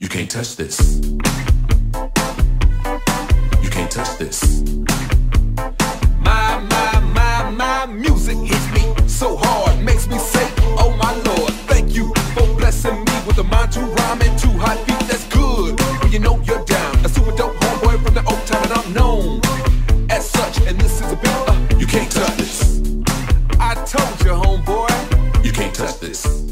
You can't touch this. You can't touch this. My, my, my, my music hits me so hard, makes me say, Oh my Lord, thank you for blessing me with a mind to rhyme and two hot feet. That's good. When you know you're down, a super dope homeboy from the Oak Town, and I'm known as such. And this is a bit, uh, You can't touch this. I told you, homeboy. You can't touch this.